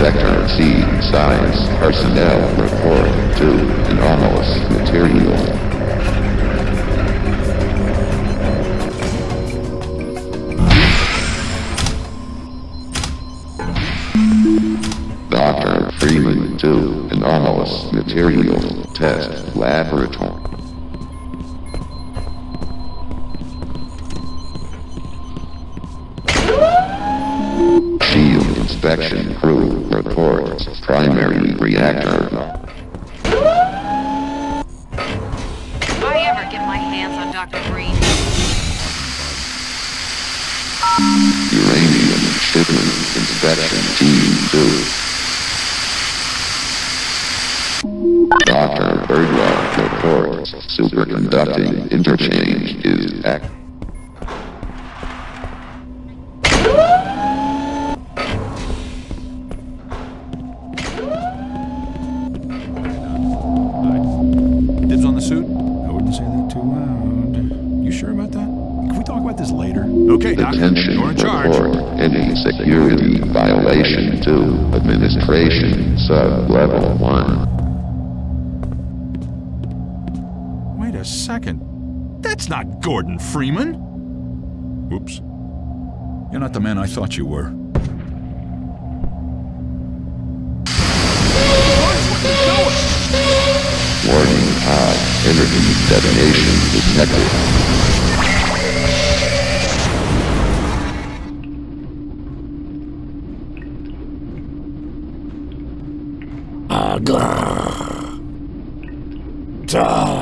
sector. Third law of course, superconducting interchange is active. not Gordon Freeman. Oops. You're not the man I thought you were. Warning pad, energy detonation detected. Aga. Da.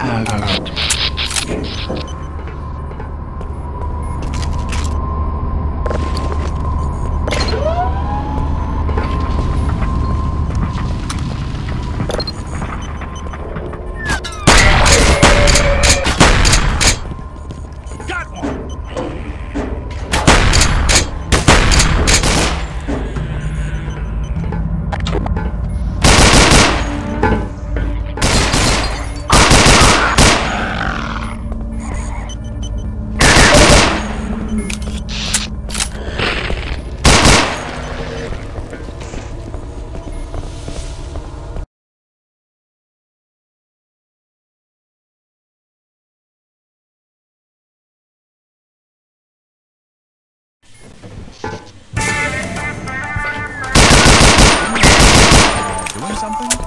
Arriving at. Something?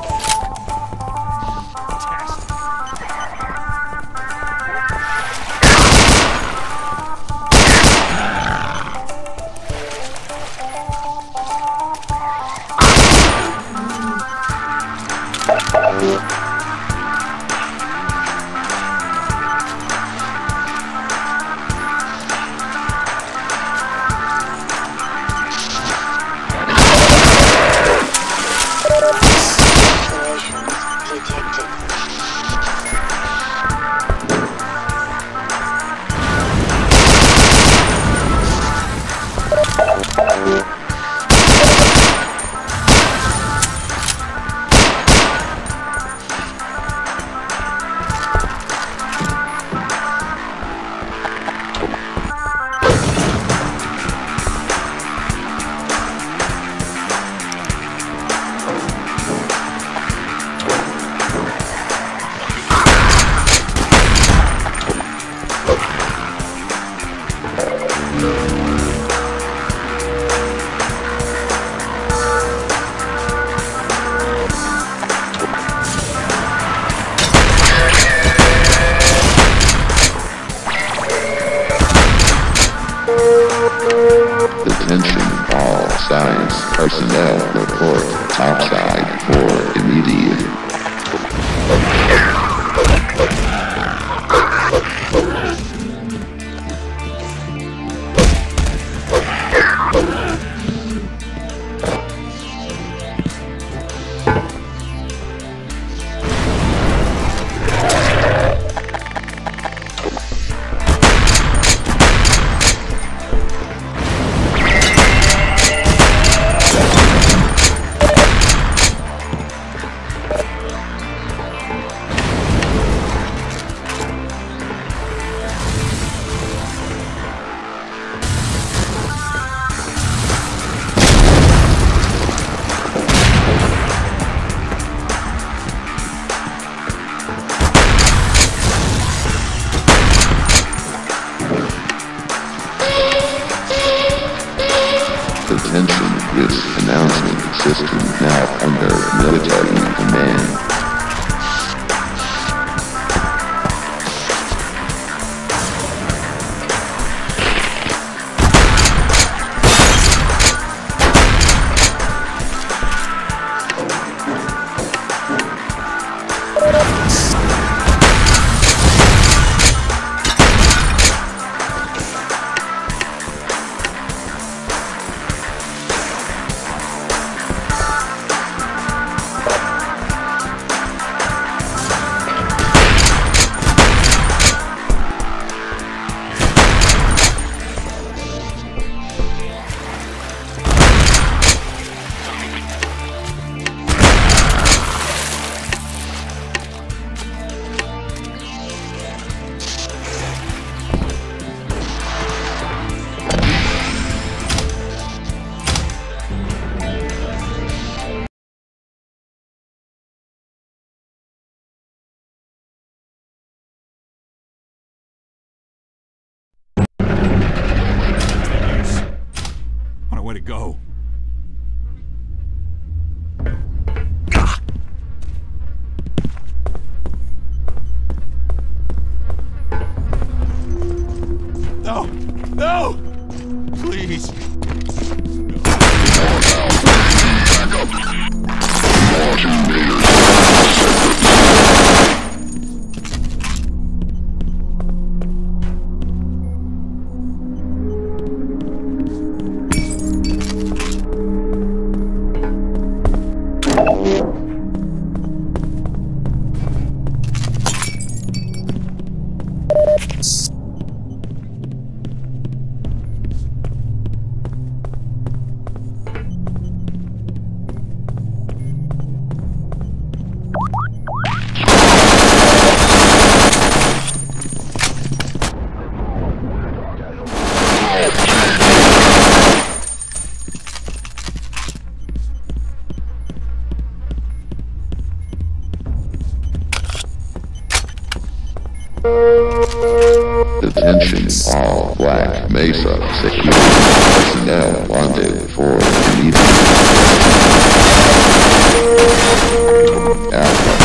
Attention all Black Mesa security personnel wanted for immediate Alpha,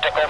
tactical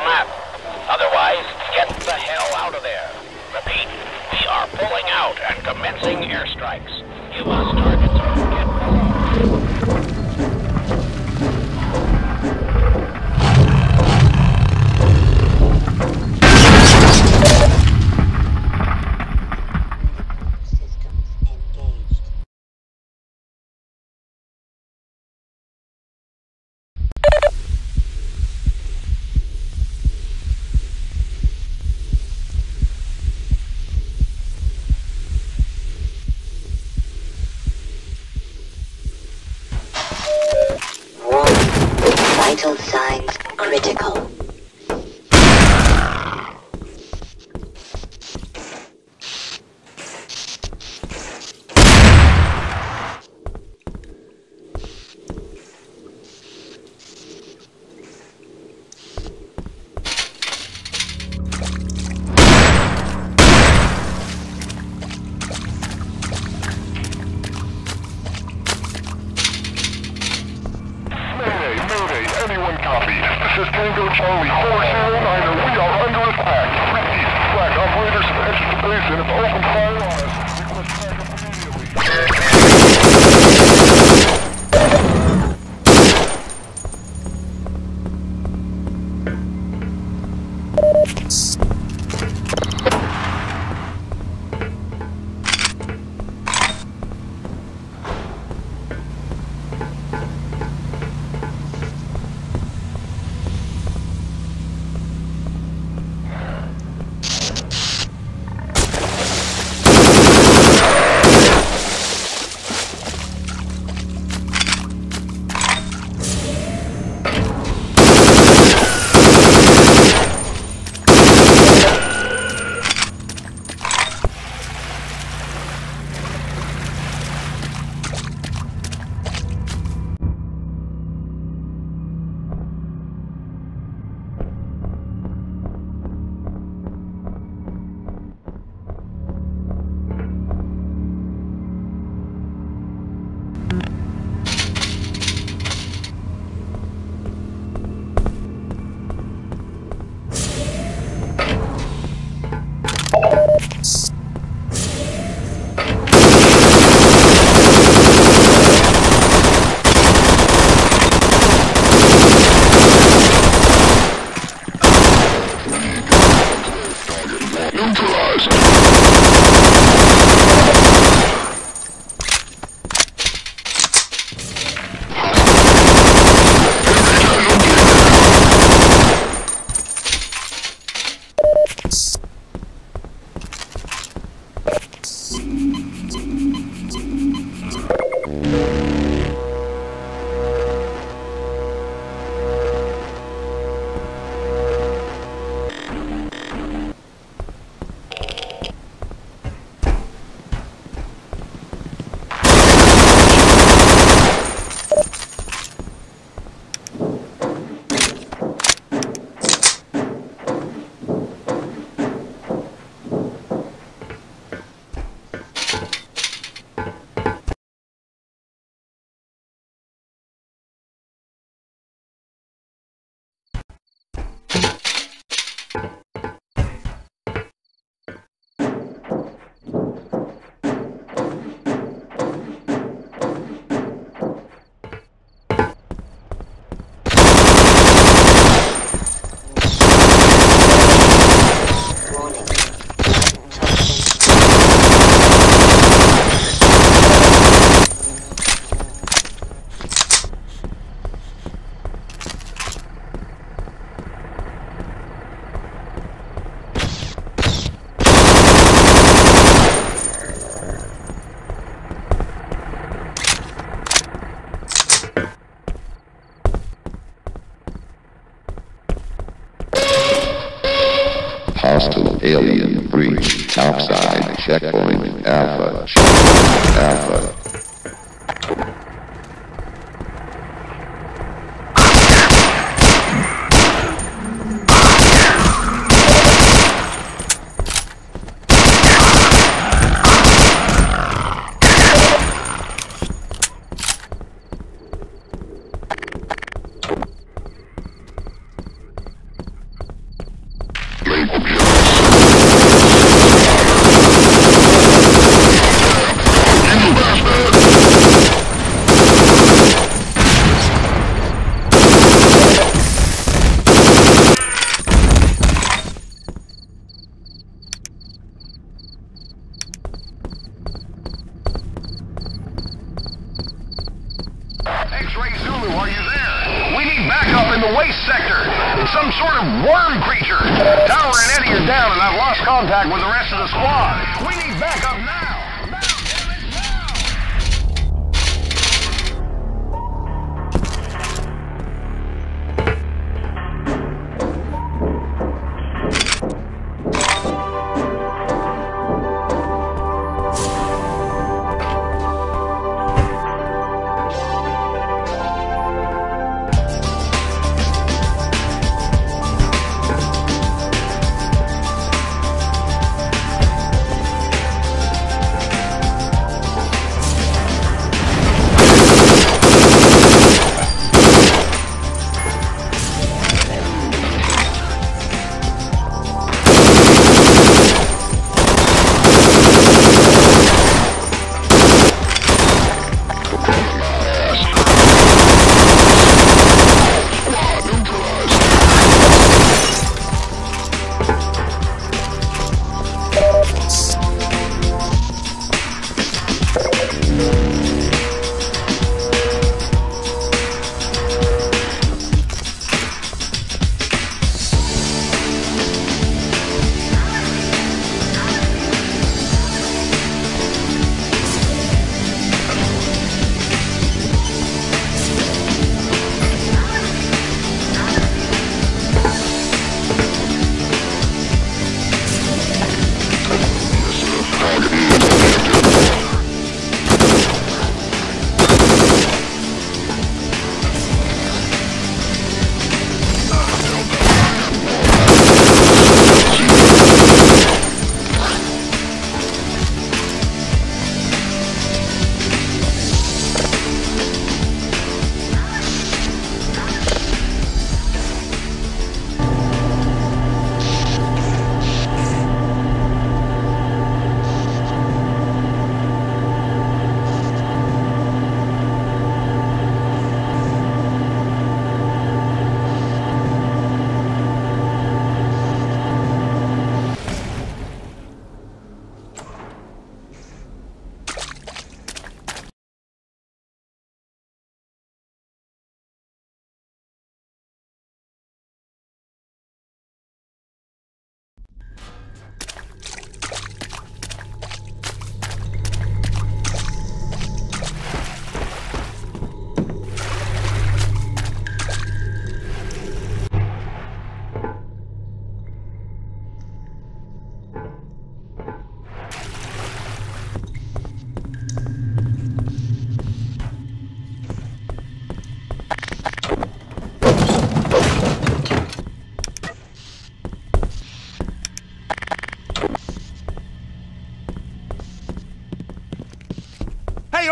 first.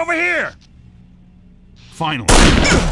Over here! Finally.